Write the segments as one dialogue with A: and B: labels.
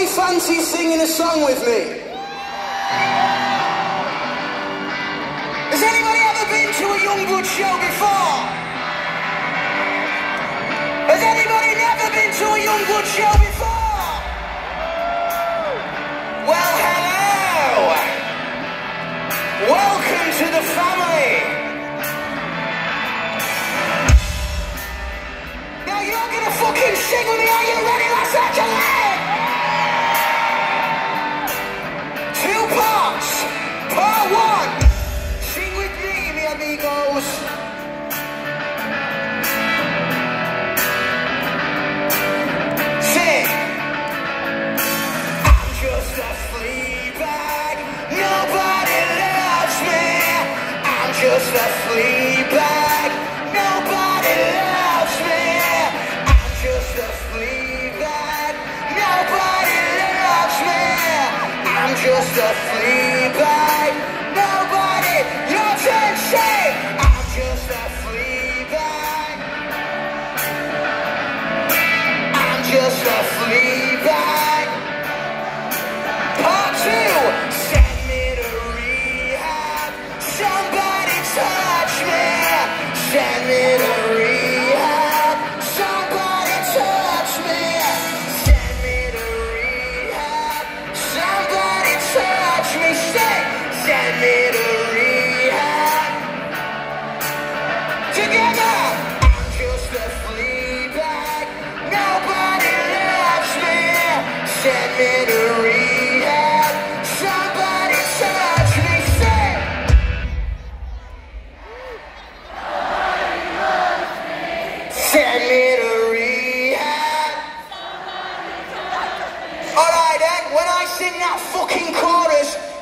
A: Anybody fancy singing a song with me? Has anybody ever been to a Yungblud show before? Has anybody never been to a Yungblud show before? Well, hello! Welcome to the family! Now you're gonna fucking sing with me, are you ready, Los Angeles? Just a flea bag.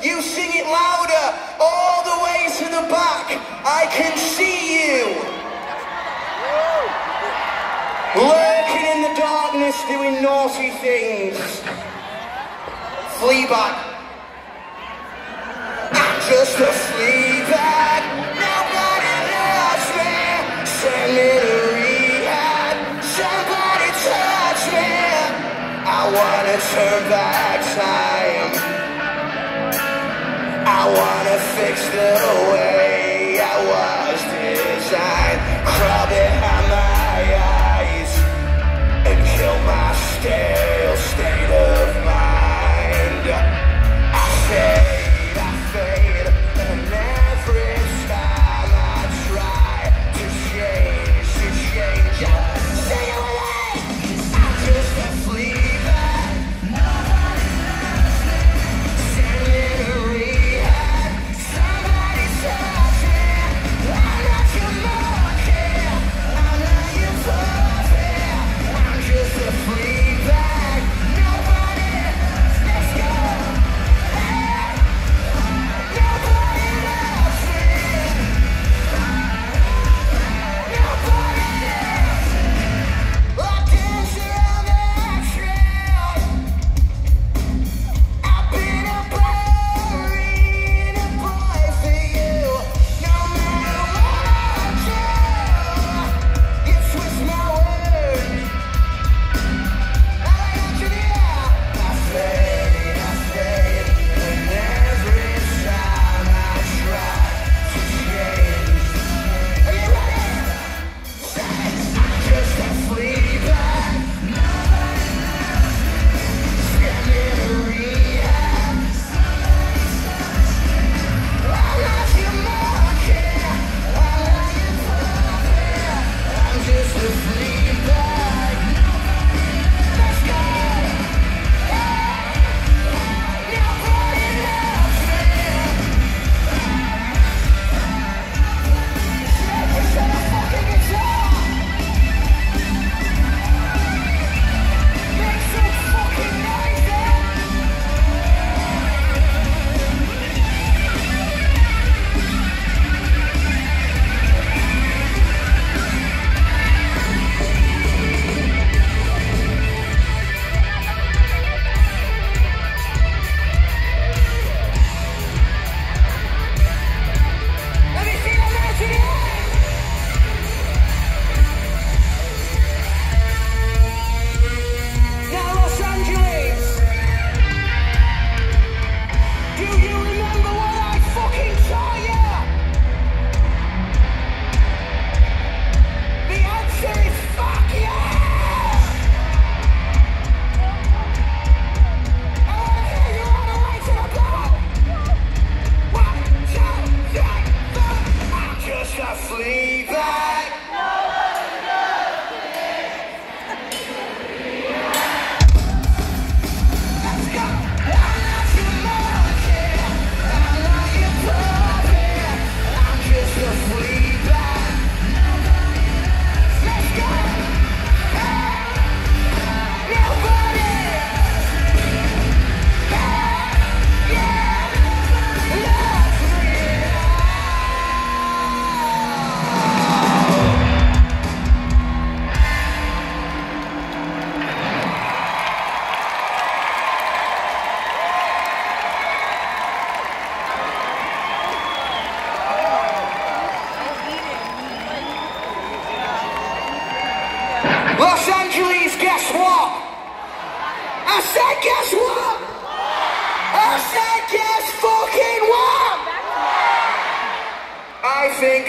A: You sing it louder, all the way to the back. I can see you. Lurking in the darkness, doing naughty things. Fleabag. I'm just a Fleabag. Nobody loves me. Send me to rehab. Somebody touch me. I wanna turn back time. I wanna fix the way I was designed. Crawl behind my eyes and kill my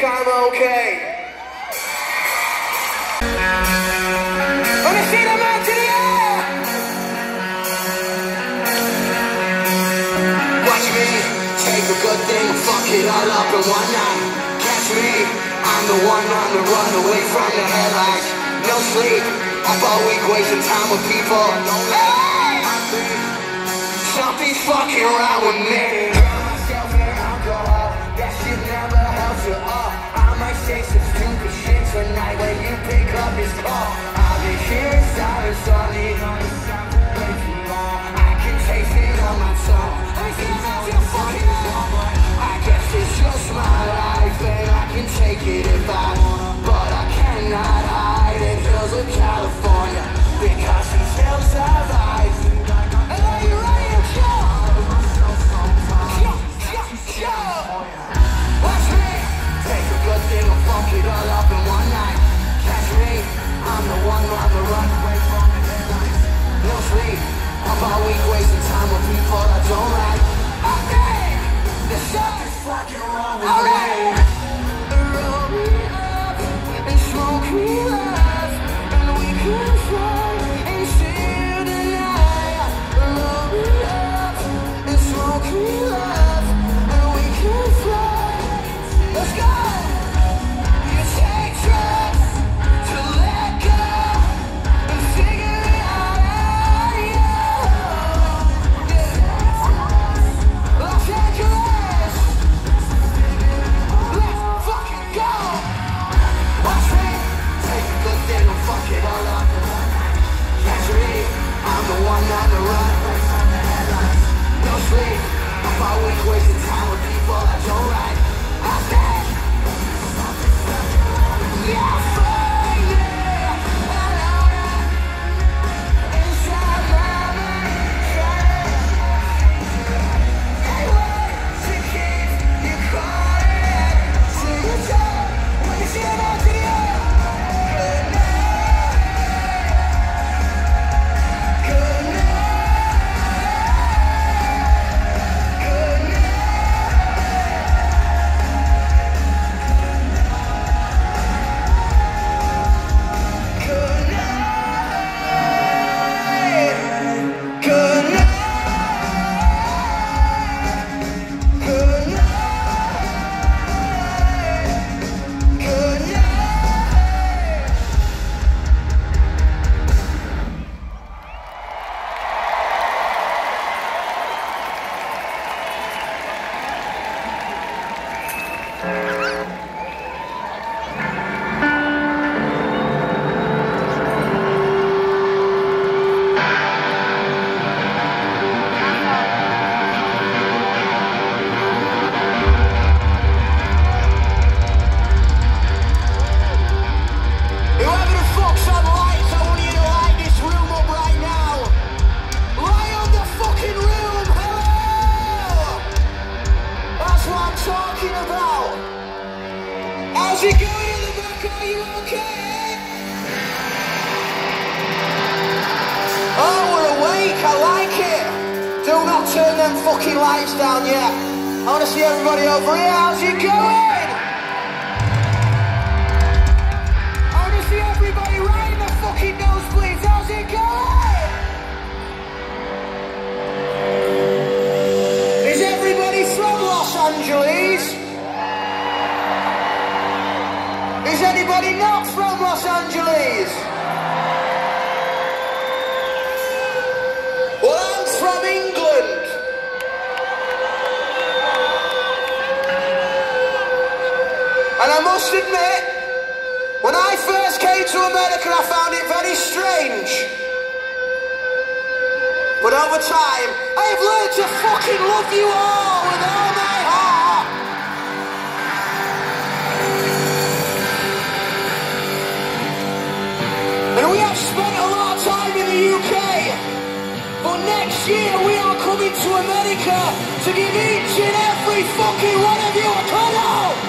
A: I'm okay. Wanna see the man to the air? Watch me take a good thing fuck it all up in one night. Catch me, I'm the one on the run away from the headlights. No sleep, up all week wasting time with people. Hey! Something's fucking wrong with me. Some stupid shit tonight when you pick up this call. I've been hearing sirens on the other side way. I can taste it on my tongue. I guess it's just my life and I can take it if I lights down yet. I want to see everybody over here. How's it going? I want to see everybody the fucking nosebleeds. How's it going? Is everybody from Los Angeles? Is anybody not from Los Angeles? Must admit, when I first came to America, I found it very strange. But over time, I have learned to fucking love you all with all my heart. And we have spent a lot of time in the UK. But next year we are coming to America to give each and every fucking one of you a cuddle.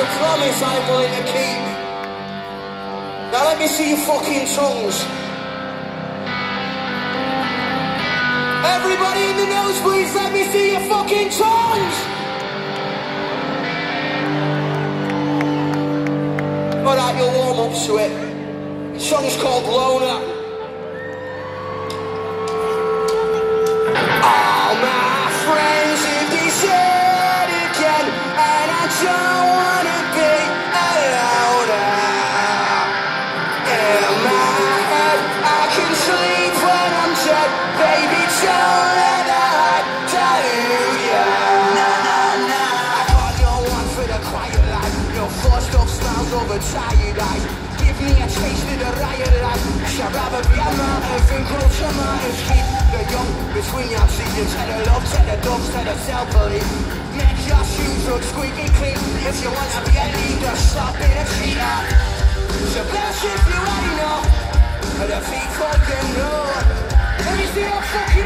A: A promise I'm willing to keep. Now let me see your fucking tongues. Everybody in the nosebleeds, let me see your fucking tongues. Alright, you'll warm up to it. The song's called Loner. A than cruel to martyrs. Keep the young between your teeth. Tell the love, tell the doves, tell the self-belief. Make your shoes look squeaky clean. If you wanna be a leader, stop being a cheater. So bless if you already know. The people can know. Let me see your fucking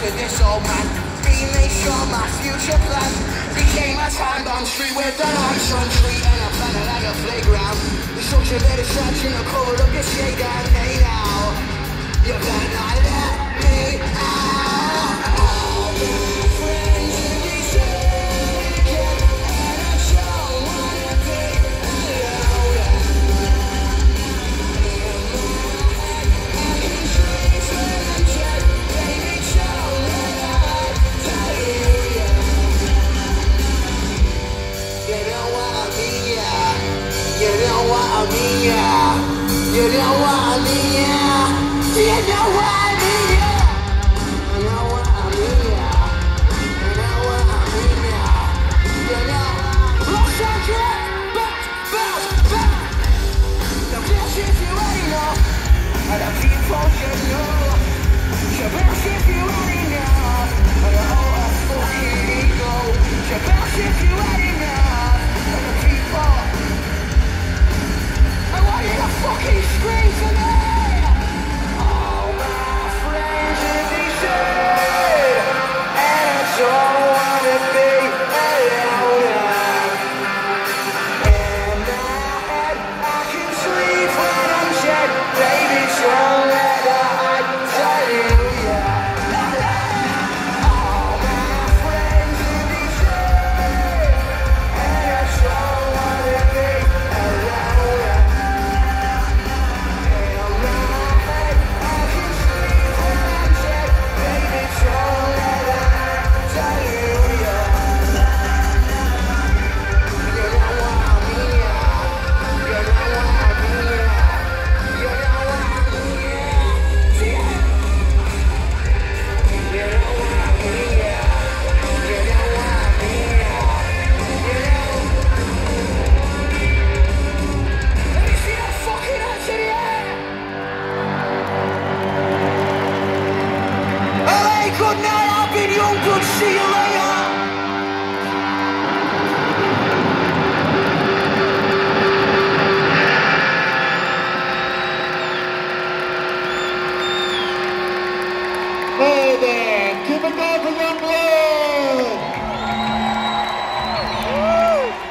A: to this old man. He made sure my future plans became a time bomb street with the lights on street and a planet like a playground. There's such a bit of distraction to cover up your shade down. Hey now, you better not let me out.
B: It for Yungblud!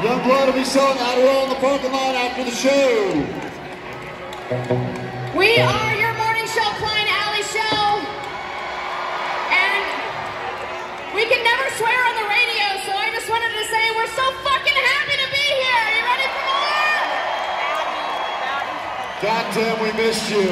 B: Young Blood will be selling Adderall in the parking lot after the show.
C: We are your morning show, Klein Ally Show. And we can never swear on the radio, so I just wanted to say we're so fucking happy to be here. Are you ready for more?
B: God damn, we missed you.